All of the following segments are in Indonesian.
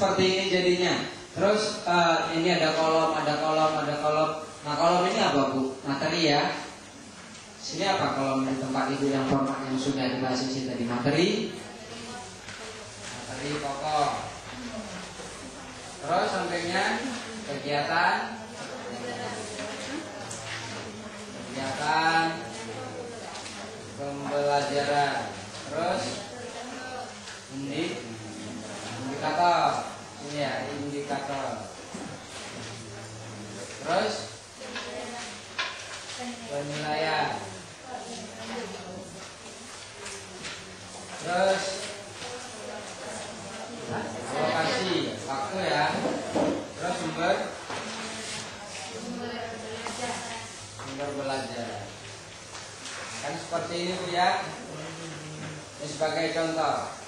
seperti ini jadinya. Terus uh, ini ada kolom, ada kolom, ada kolom. Nah kolom ini apa bu? Materi ya. Sini apa kolom di tempat ibu yang format yang sudah dibahas tadi materi? Materi pokok. Terus sampingnya kegiatan, kegiatan pembelajaran. Terus ini indikator ya indikator. Terus? Penilaian. Terus? Lokasi waktu ya. Terus sumber? Sumber belajar. Kan seperti ini bu ya. Ini sebagai contoh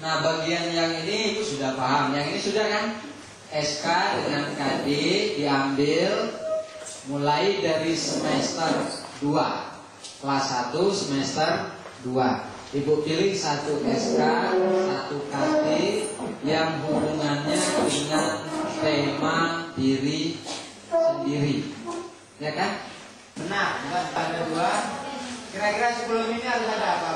Nah bagian yang ini itu sudah paham. Yang ini sudah kan? SK dengan KD diambil Mulai dari semester 2 Kelas 1 semester 2 Ibu pilih satu SK, satu KD Yang hubungannya dengan tema diri sendiri. Ya kan? Benar, bukan pada dua. Kira-kira sebelum ini ada apa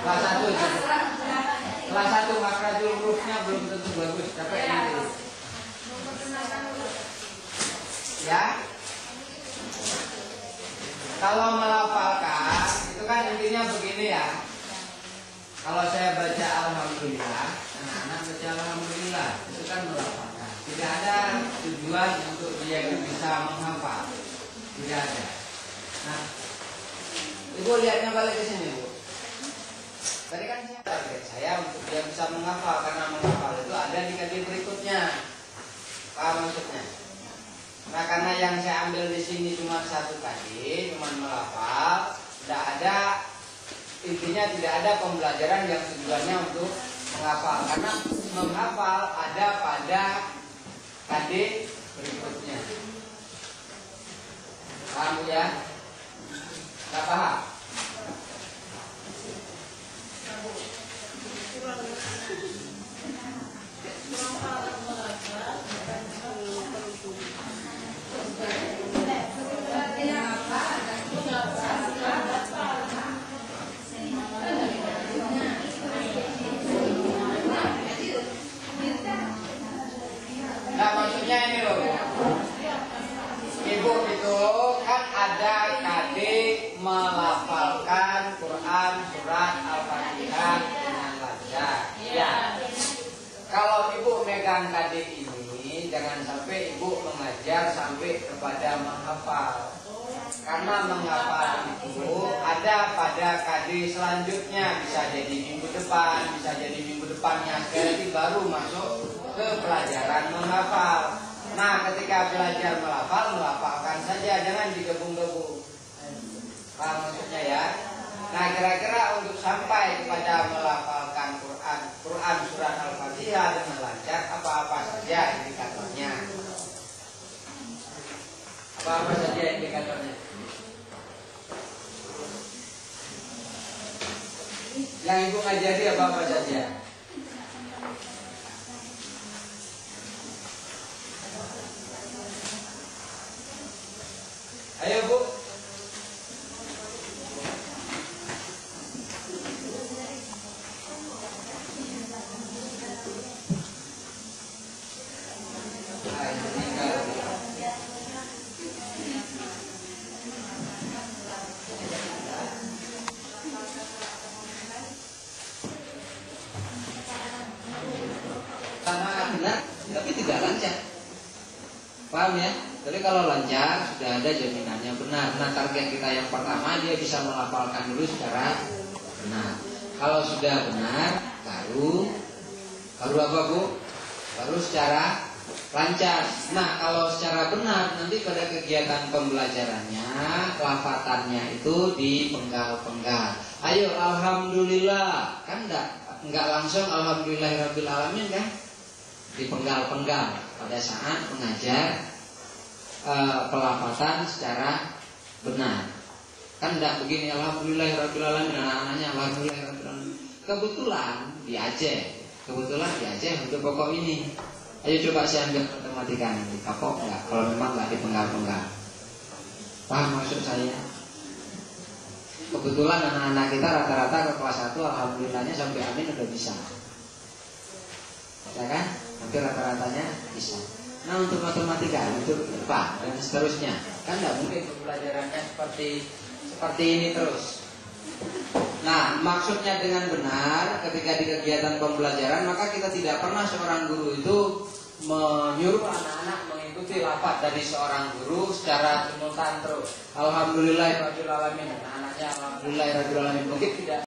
kelas satu kelas satu makrajul hurufnya belum tentu bagus tapi ini ya. Kalau melafalkan itu kan intinya begini ya. Kalau saya baca alhamdulillah anak-anak baca alhamdulillah itu kan melafalkan. Tidak ada tujuan untuk dia itu bisa menghafal. Tidak ada. Nah ibu lihatnya balik ke sini bu Tadi kan saya target saya untuk dia bisa menghafal karena menghafal itu ada di kali berikutnya. Paham maksudnya? Nah karena yang saya ambil di sini cuma satu kali, cuma melafal, tidak ada intinya tidak ada pembelajaran yang tujuannya untuk menghafal karena menghafal ada pada KD berikutnya. Paham ya? Tidak paham? Nah maksudnya ini loh Ibu itu kan ada KD melafalkan Quran surat Al-Fatihah dengan lancar. Ya. Kalau ibu megang KD ini Jangan sampai ibu mengajar sampai kepada menghafal. Karena menghafal itu ada pada KD selanjutnya. Bisa jadi minggu depan, bisa jadi minggu depannya. Sekali baru masuk ke pelajaran menghafal. Nah, ketika belajar melafal, melafalkan saja, jangan digabung-gabung. Paham maksudnya ya? Nah, kira-kira untuk sampai kepada melafalkan Quran, Quran surat Al-Fatihah dengan lancar, apa-apa saja indikatornya? Apa-apa saja indikatornya? Yang ibu ngajari apa-apa saja? Ayo bu tapi tidak lancar. Paham ya? Jadi kalau lancar sudah ada jaminannya benar. Nah target kita yang pertama dia bisa melafalkan dulu secara benar. Kalau sudah benar, baru baru apa bu? Baru secara lancar. Nah kalau secara benar nanti pada kegiatan pembelajarannya, kelafatannya itu dipenggal-penggal. Ayo, alhamdulillah, kan enggak nggak langsung alhamdulillahirabbil alamin kan dipenggal-penggal pada saat mengajar pelafatan secara benar. Kan tidak begini alhamdulillahirabbil anak-anaknya alhamdulillahirabbil alamin. Kebetulan di Aceh, kebetulan di Aceh untuk pokok ini. Ayo coba saya ambil matematika nanti kapok nggak? Kalau memang nggak dipenggal-penggal. Paham maksud saya? Kebetulan anak-anak kita rata-rata ke kelas 1 Alhamdulillahnya sampai amin udah bisa Ya kan? Hampir rata-ratanya bisa Nah untuk matematika, untuk apa dan seterusnya Kan tidak mungkin pembelajarannya seperti seperti ini terus Nah maksudnya dengan benar ketika di kegiatan pembelajaran Maka kita tidak pernah seorang guru itu menyuruh anak-anak mengikuti lapat dari seorang guru secara simultan terus. Alhamdulillah alamin. Anak-anaknya alhamdulillah alamin. Mungkin tidak